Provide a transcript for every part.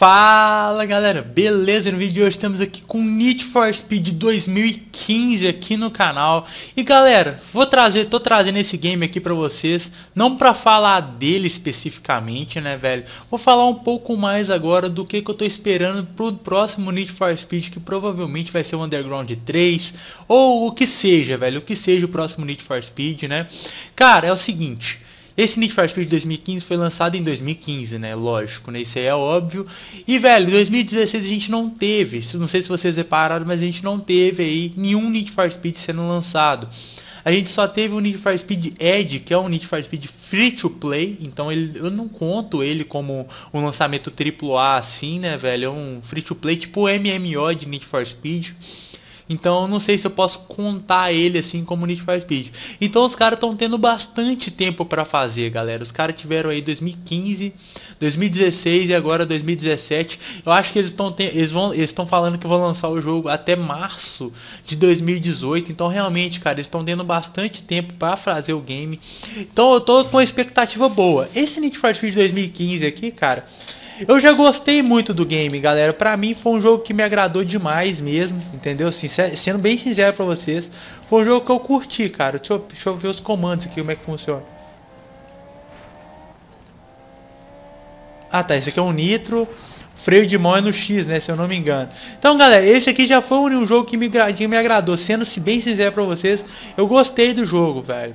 Fala galera, beleza? No vídeo de hoje estamos aqui com Need for Speed 2015 aqui no canal. E galera, vou trazer, tô trazendo esse game aqui pra vocês Não pra falar dele especificamente, né velho? Vou falar um pouco mais agora do que, que eu tô esperando pro próximo Need for Speed Que provavelmente vai ser o Underground 3 Ou o que seja, velho, o que seja o próximo Need for Speed, né? Cara, é o seguinte esse Need for Speed 2015 foi lançado em 2015, né? Lógico, né? Isso aí é óbvio. E, velho, em 2016 a gente não teve, não sei se vocês repararam, mas a gente não teve aí nenhum Need for Speed sendo lançado. A gente só teve o Need for Speed Edge, que é um Need for Speed free to play, então ele, eu não conto ele como um lançamento AAA assim, né, velho? É um free to play tipo MMO de Need for Speed. Então não sei se eu posso contar ele assim como Need for Speed. Então os caras estão tendo bastante tempo para fazer, galera. Os caras tiveram aí 2015, 2016 e agora 2017. Eu acho que eles estão eles vão eles estão falando que vão lançar o jogo até março de 2018. Então realmente, cara, eles estão tendo bastante tempo para fazer o game. Então eu tô com uma expectativa boa. Esse Need for Speed 2015 aqui, cara, eu já gostei muito do game, galera. Pra mim foi um jogo que me agradou demais mesmo, entendeu? Sincer sendo bem sincero pra vocês. Foi um jogo que eu curti, cara. Deixa eu, deixa eu ver os comandos aqui, como é que funciona. Ah, tá. Esse aqui é um nitro. Freio de mão é no X, né? Se eu não me engano. Então, galera, esse aqui já foi um jogo que me, que me agradou. Sendo bem sincero pra vocês, eu gostei do jogo, velho.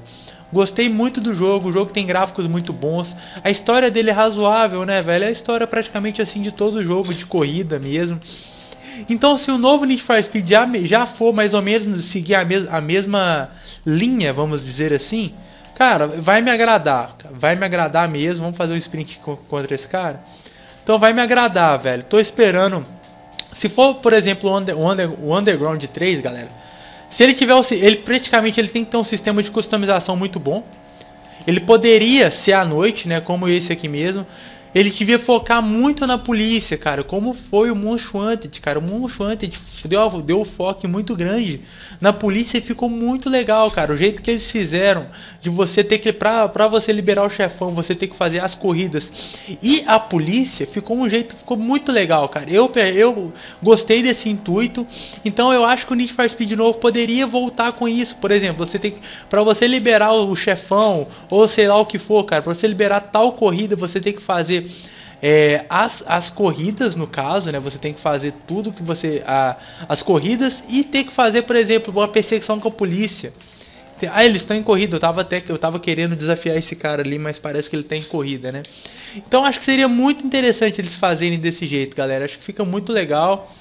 Gostei muito do jogo, o jogo tem gráficos muito bons. A história dele é razoável, né, velho? É a história praticamente assim de todo jogo de corrida mesmo. Então, se o novo Need for Speed já, já for mais ou menos seguir a, a mesma linha, vamos dizer assim, cara, vai me agradar. Vai me agradar mesmo. Vamos fazer um sprint contra esse cara. Então vai me agradar, velho. Tô esperando. Se for, por exemplo, o, Under, o, Under, o Underground 3, galera se ele tiver, ele praticamente ele tem que ter um sistema de customização muito bom. Ele poderia ser à noite, né, como esse aqui mesmo. Ele devia focar muito na polícia, cara. Como foi o Most Wanted, cara. O Most Wanted deu, deu um foco muito grande na polícia e ficou muito legal, cara. O jeito que eles fizeram de você ter que, pra, pra você liberar o chefão, você ter que fazer as corridas. E a polícia ficou um jeito, ficou muito legal, cara. Eu, eu gostei desse intuito. Então eu acho que o Need for Speed novo poderia voltar com isso. Por exemplo, você tem que, pra você liberar o chefão, ou sei lá o que for, cara. Pra você liberar tal corrida, você tem que fazer é, as, as corridas, no caso, né? Você tem que fazer tudo que você. A, as corridas e tem que fazer, por exemplo, uma perseguição com a polícia. Ah, eles estão em corrida. Eu tava até eu tava querendo desafiar esse cara ali, mas parece que ele tá em corrida, né? Então acho que seria muito interessante eles fazerem desse jeito, galera. Acho que fica muito legal.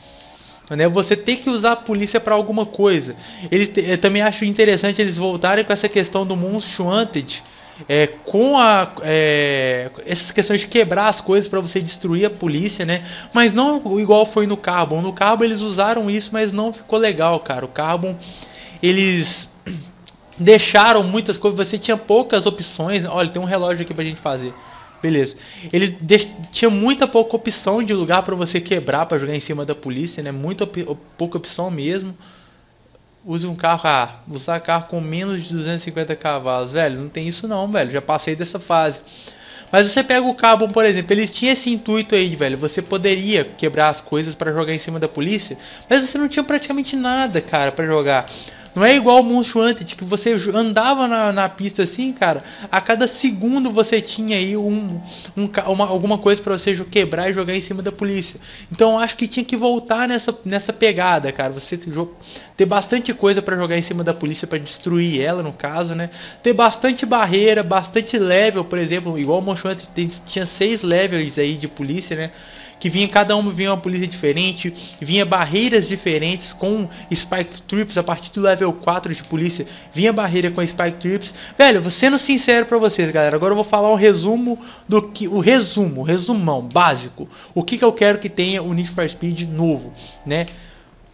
Né? Você tem que usar a polícia para alguma coisa. Eles eu também acho interessante eles voltarem com essa questão do Monstro Wanted é, com a, é, essas questões de quebrar as coisas para você destruir a polícia, né? Mas não igual foi no Carbon. No Carbon eles usaram isso, mas não ficou legal, cara. O Carbon, eles deixaram muitas coisas, você tinha poucas opções. Olha, tem um relógio aqui pra gente fazer. Beleza. Eles tinha muita pouca opção de lugar para você quebrar para jogar em cima da polícia, né? Muita pouca opção mesmo use um carro, ah, usar carro com menos de 250 cavalos, velho, não tem isso não, velho, já passei dessa fase. Mas você pega o Carbon, por exemplo, eles tinham esse intuito aí, velho, você poderia quebrar as coisas para jogar em cima da polícia, mas você não tinha praticamente nada, cara, para jogar. Não é igual o Monstro Hunted, que você andava na, na pista assim, cara, a cada segundo você tinha aí um, um uma, alguma coisa para você quebrar e jogar em cima da polícia. Então acho que tinha que voltar nessa, nessa pegada, cara. Você ter bastante coisa para jogar em cima da polícia para destruir ela, no caso, né? Ter bastante barreira, bastante level, por exemplo, igual o Monstro Hunted tinha seis levels aí de polícia, né? Que vinha cada um vinha uma polícia diferente, vinha barreiras diferentes com Spike Trips a partir do level 4 de polícia, vinha barreira com Spike Trips. Velho, sendo sincero para vocês, galera, agora eu vou falar um resumo do que o resumo, resumão básico. O que que eu quero que tenha o Need for Speed novo, né?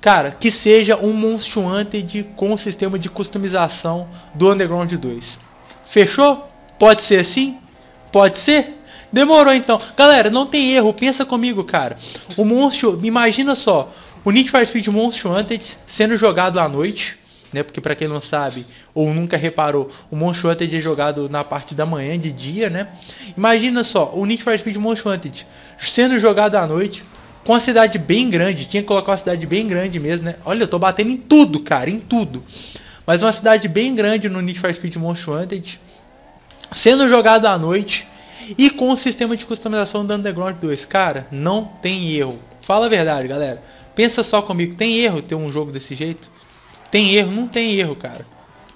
Cara, que seja um Monster Hunter com o sistema de customização do Underground 2. Fechou? Pode ser assim? Pode ser? Demorou então. Galera, não tem erro. Pensa comigo, cara. O monstro, imagina só. O Need for Speed Monster Hunted sendo jogado à noite, né? Porque para quem não sabe ou nunca reparou, o Monster Hunter é jogado na parte da manhã, de dia, né? Imagina só, o Need for Speed Monster Hunter sendo jogado à noite, com uma cidade bem grande, tinha que colocar uma cidade bem grande mesmo, né? Olha, eu tô batendo em tudo, cara, em tudo. Mas uma cidade bem grande no Need for Speed Most Wanted, sendo jogado à noite e com o sistema de customização do Underground 2. Cara, não tem erro. Fala a verdade, galera. Pensa só comigo, tem erro ter um jogo desse jeito? Tem erro? Não tem erro, cara.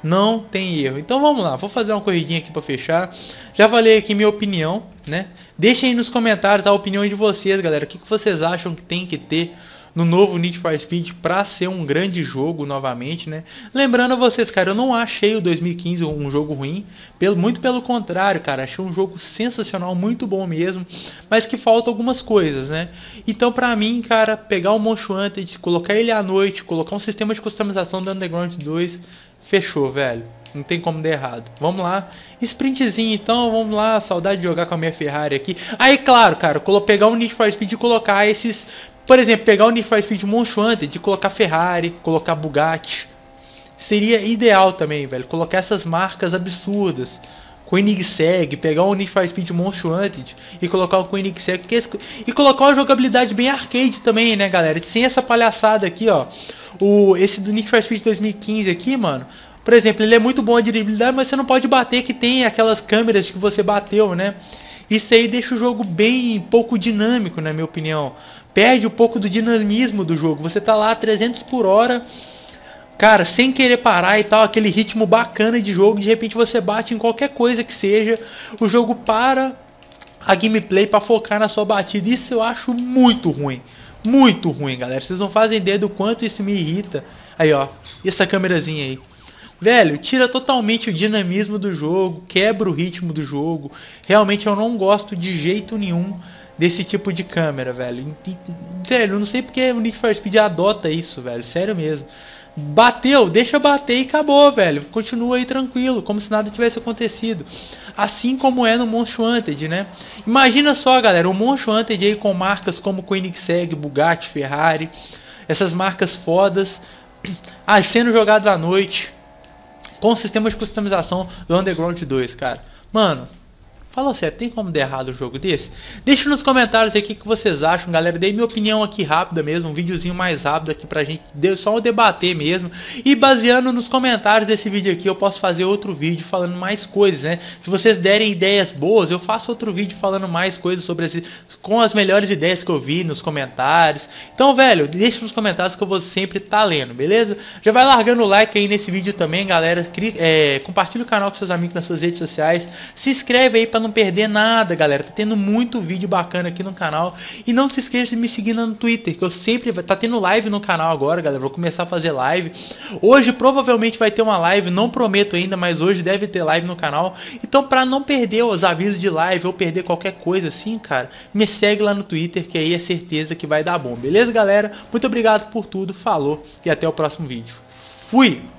Não tem erro. Então vamos lá, vou fazer uma corridinha aqui para fechar. Já falei aqui minha opinião, né? Deixem aí nos comentários a opinião de vocês, galera. O que, que vocês acham que tem que ter no novo Need for Speed para ser um grande jogo novamente, né? Lembrando a vocês, cara, eu não achei o 2015 um jogo ruim, pelo, muito pelo contrário, cara, achei um jogo sensacional, muito bom mesmo, mas que falta algumas coisas, né? Então, para mim, cara, pegar o Monster Hunter, colocar ele à noite, colocar um sistema de customização do Underground 2, fechou, velho. Não tem como dar errado. Vamos lá. Sprintzinho então, vamos lá. Saudade de jogar com a minha Ferrari aqui. Aí, claro, cara, pegar o Need for Speed e colocar esses por exemplo, pegar o Need for Speed Wanted de colocar Ferrari, colocar Bugatti. Seria ideal também, velho. Colocar essas marcas absurdas. Koenigsegg, pegar o Need for Speed Most Wanted e colocar o Koenigsegg. E colocar uma jogabilidade bem arcade também, né, galera? Sem essa palhaçada aqui, ó. O, esse do Need for Speed 2015 aqui, mano. Por exemplo, ele é muito bom de dirigibilidade, mas você não pode bater que tem aquelas câmeras que você bateu, né? Isso aí deixa o jogo bem pouco dinâmico, na minha opinião perde um pouco do dinamismo do jogo. Você tá lá a 300 por hora, cara, sem querer parar e tal, aquele ritmo bacana de jogo, de repente você bate em qualquer coisa que seja, o jogo para a gameplay para focar na sua batida. Isso eu acho muito ruim. Muito ruim, galera. Vocês não fazem ideia do quanto isso me irrita. Aí, ó, essa câmerazinha aí. Velho, tira totalmente o dinamismo do jogo, quebra o ritmo do jogo. Realmente eu não gosto de jeito nenhum desse tipo de câmera, velho. Velho, eu não sei porque o Need for Speed adota isso, velho. Sério mesmo. Bateu, deixa bater e acabou, velho. Continua aí tranquilo, como se nada tivesse acontecido. Assim como é no Monster Wanted, né? Imagina só, galera, o Monster Wanted aí com marcas como Koenigsegg, Bugatti, Ferrari, essas marcas fodas, ah, sendo jogado à noite, com o sistema de customização do Underground 2, cara. Mano, Fala sério, tem como dar errado um jogo desse? Deixa nos comentários aqui o que vocês acham, galera. Dei minha opinião aqui rápida mesmo, um videozinho mais rápido aqui pra gente, só debater mesmo. E baseando nos comentários desse vídeo aqui, eu posso fazer outro vídeo falando mais coisas, né? Se vocês derem ideias boas, eu faço outro vídeo falando mais coisas sobre esse, com as melhores ideias que eu vi nos comentários. Então, velho, deixa nos comentários que eu vou sempre estar tá lendo, beleza? Já vai largando o like aí nesse vídeo também, galera. É, compartilha o canal com seus amigos nas suas redes sociais. Se inscreve aí pra não perder nada, galera. Tá tendo muito vídeo bacana aqui no canal. E não se esqueça de me seguir no Twitter, que eu sempre... Tá tendo live no canal agora, galera. Vou começar a fazer live. Hoje provavelmente vai ter uma live, não prometo ainda, mas hoje deve ter live no canal. Então pra não perder os avisos de live ou perder qualquer coisa assim, cara, me segue lá no Twitter, que aí é certeza que vai dar bom. Beleza, galera? Muito obrigado por tudo, falou e até o próximo vídeo. Fui!